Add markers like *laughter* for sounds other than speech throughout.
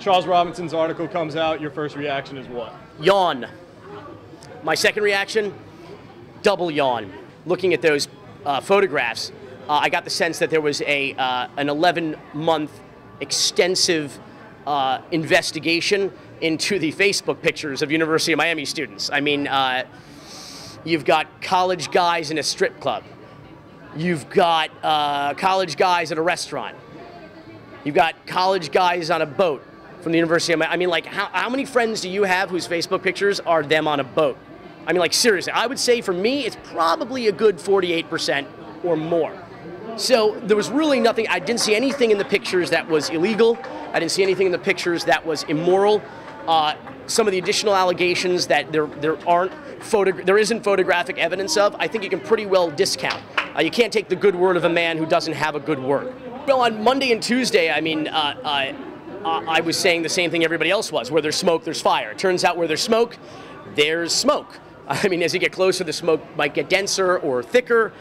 Charles Robinson's article comes out, your first reaction is what? Yawn. My second reaction, double yawn. Looking at those uh, photographs, uh, I got the sense that there was a uh, an 11 month extensive uh, investigation into the Facebook pictures of University of Miami students. I mean, uh, you've got college guys in a strip club. You've got uh, college guys at a restaurant. You've got college guys on a boat from the University of I mean, like, how, how many friends do you have whose Facebook pictures are them on a boat? I mean, like, seriously, I would say for me, it's probably a good 48% or more. So there was really nothing, I didn't see anything in the pictures that was illegal. I didn't see anything in the pictures that was immoral. Uh, some of the additional allegations that there, there aren't photo, there isn't photographic evidence of, I think you can pretty well discount. Uh, you can't take the good word of a man who doesn't have a good word. Well, on Monday and Tuesday, I mean, uh, I was saying the same thing everybody else was. Where there's smoke, there's fire. It turns out where there's smoke, there's smoke. *laughs* I mean, as you get closer, the smoke might get denser or thicker,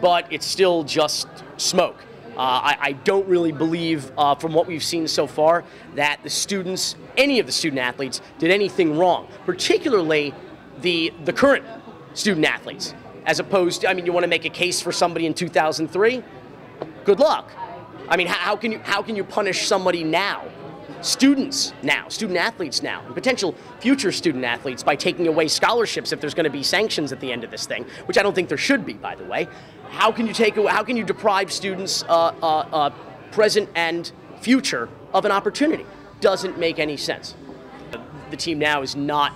but it's still just smoke. Uh, I, I, don't really believe, uh, from what we've seen so far, that the students, any of the student athletes, did anything wrong, particularly the, the current student athletes. As opposed to, I mean, you want to make a case for somebody in 2003? Good luck. I mean, how, can, you, how can you punish somebody now? Students now, student athletes now, and potential future student athletes by taking away scholarships if there's going to be sanctions at the end of this thing, which I don't think there should be, by the way. How can you take? How can you deprive students, uh, uh, uh, present and future, of an opportunity? Doesn't make any sense. The team now is not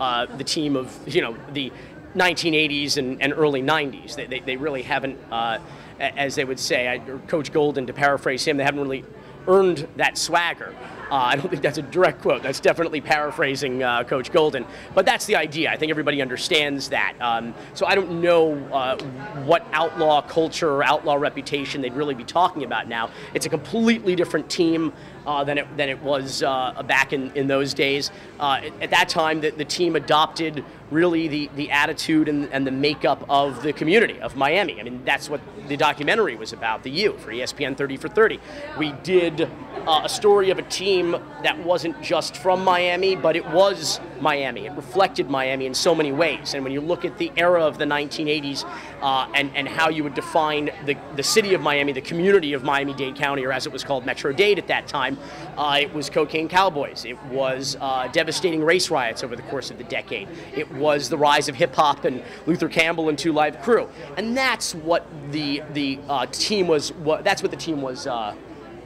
uh, the team of you know the 1980s and, and early 90s. They, they, they really haven't, uh, as they would say, I, Coach Golden, to paraphrase him, they haven't really earned that swagger. Uh, I don't think that's a direct quote. That's definitely paraphrasing uh, Coach Golden. But that's the idea. I think everybody understands that. Um, so I don't know uh, what outlaw culture or outlaw reputation they'd really be talking about now. It's a completely different team. Uh, than it than it was uh, back in, in those days. Uh, at, at, that time, the, the team adopted really the, the attitude and, and the makeup of the community of Miami. I mean, that's what the documentary was about, the U for ESPN 30 for 30. We did a story of a team that wasn't just from Miami, but it was Miami. It reflected Miami in so many ways. And when you look at the era of the 1980s uh, and, and how you would define the, the city of Miami, the community of Miami Dade County, or as it was called, Metro Dade at that time, uh, it was cocaine cowboys. It was uh, devastating race riots over the course of the decade. It was the rise of hip hop and Luther Campbell and Two Live Crew. And that's what the, the uh, team was, what, that's what the team was uh,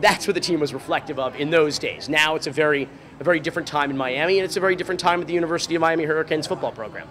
that's what the team was reflective of in those days. Now it's a very, a very different time in Miami, and it's a very different time at the University of Miami Hurricanes football program.